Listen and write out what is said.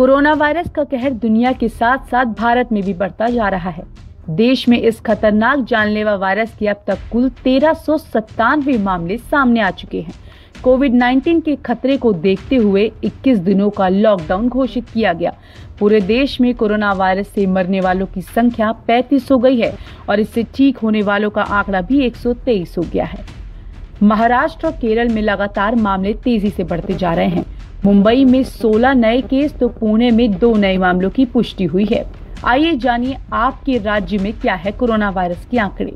Corona virus का कहर दुनिया के साथ साथ भारत में भी बढ़ता जा रहा है। देश में इस खतरनाक जानलेवा वायरस के अब तक कुल तेरह मामले सामने आ चुके हैं। कोविड 19 के खतरे को देखते हुए 21 दिनों का लॉकडाउन घोषित किया गया। पूरे देश में कोरोना वायरस से मरने वालों की संख्या 35 हो गई है और इससे ठीक होने वालों का आंकड़ा भी 123 हो गया है। महाराष्ट्र और केरल में लगातार मामले तेज़ी से बढ़ते जा रहे हैं। मुंबई में 16 नए केस तो पुणे में दो नए मामलों की पुष्टि हुई है। आइए जानिए आपके राज्य में क्या है कोरोना वायरस के आंकड़े।